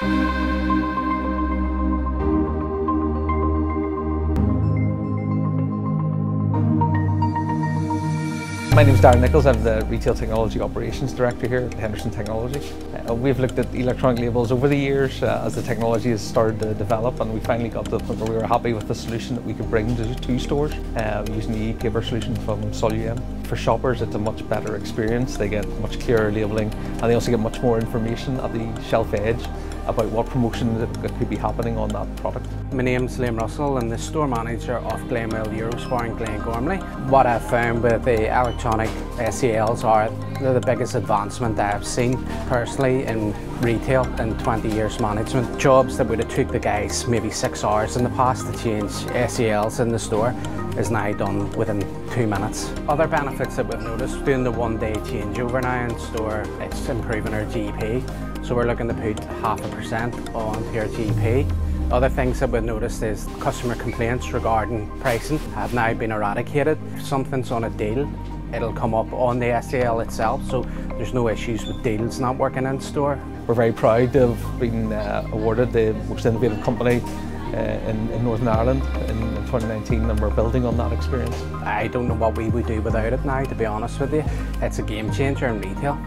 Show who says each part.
Speaker 1: My name is Darren Nichols. I'm the Retail Technology Operations Director here at Henderson Technology. Uh, we've looked at electronic labels over the years uh, as the technology has started to develop and we finally got to the point where we were happy with the solution that we could bring to, to stores uh, using the e-paper solution from Solum. For shoppers it's a much better experience. They get much clearer labelling and they also get much more information at the shelf edge about what promotion that could be happening on that product.
Speaker 2: My name's Liam Russell. I'm the store manager of Glenwell Eurospar in Glengormley. What I've found with the electronic uh, SELs are they're the biggest advancement that I've seen personally in retail in 20 years management. Jobs that would have took the guys maybe six hours in the past to change uh, SELs in the store is now done within two minutes. Other benefits that we've noticed doing the one day changeover now in store, it's improving our GP. So we're looking to put half a percent onto our GP. Other things that we've noticed is customer complaints regarding pricing have now been eradicated. If something's on a deal, it'll come up on the SEL itself, so there's no issues with deals not working in store.
Speaker 1: We're very proud to have been uh, awarded the most innovative company uh, in, in, Northern Ireland in, in 2019 and we're building on that experience.
Speaker 2: I don't know what we would do without it now, to be honest with you. It's a game changer in retail.